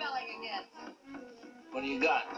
rebelling again. What do you got?